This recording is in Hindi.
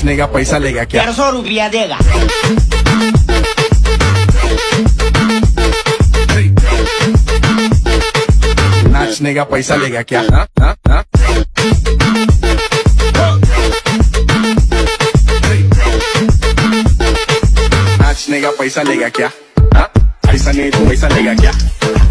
नाचने का पैसा लेगा क्या डेढ़ सौ रुपया देगा नाचने का पैसा लेगा क्या हाँ? हाँ? हाँ? नाचने का पैसा लेगा क्या ऐसा नहीं तो पैसा लेगा क्या